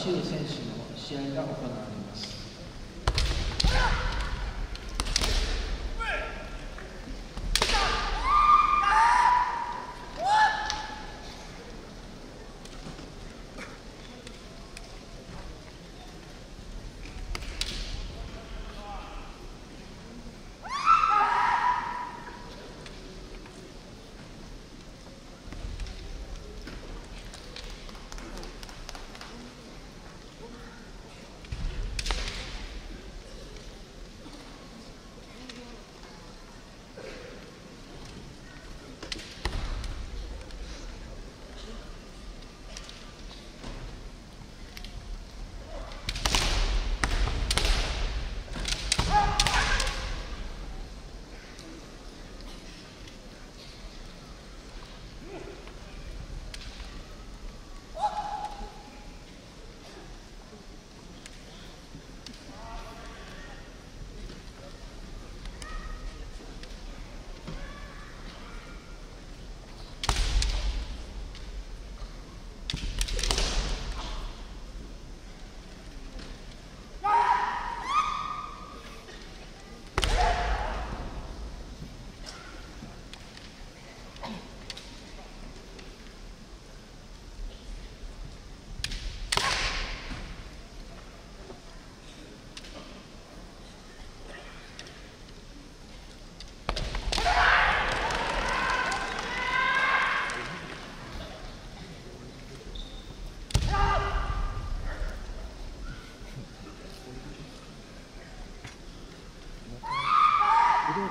修選手の試合が行われます。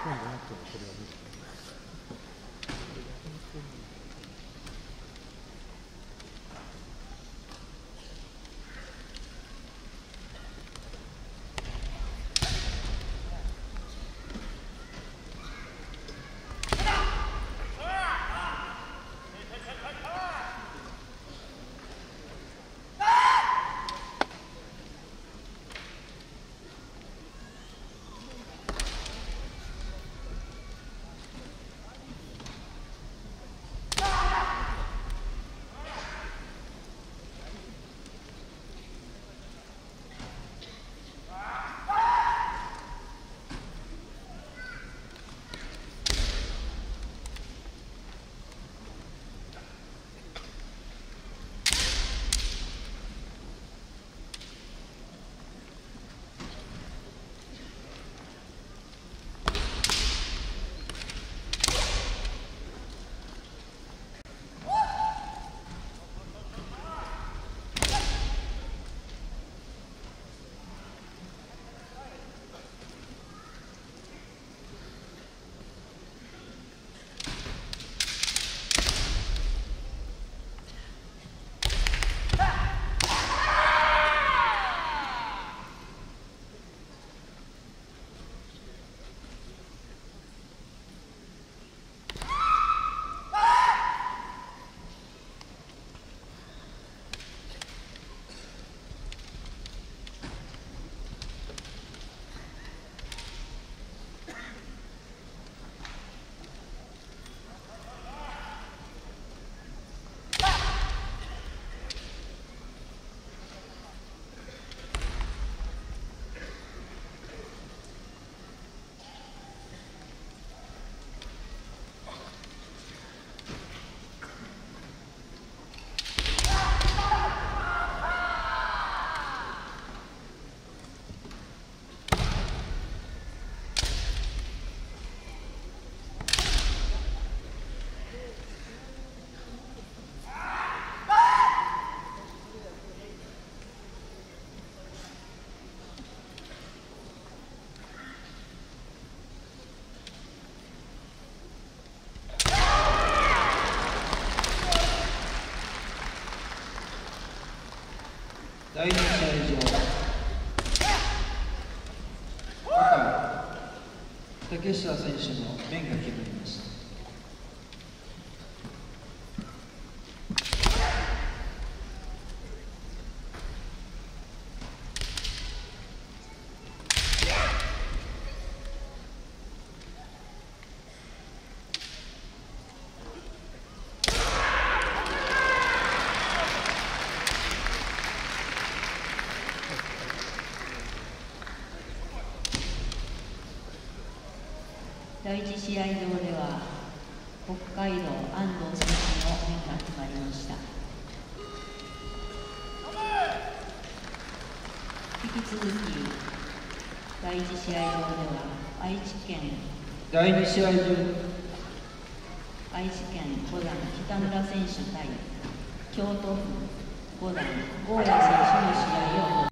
今でなってもこれは見る。第2試合上赤竹下選手の面が決ま第一試合場では北海道安藤選手の面が決まりました。引き続き第一試合場では愛知県第2試合中。愛知県五段北村選手対京都府五段郷谷選手の試合を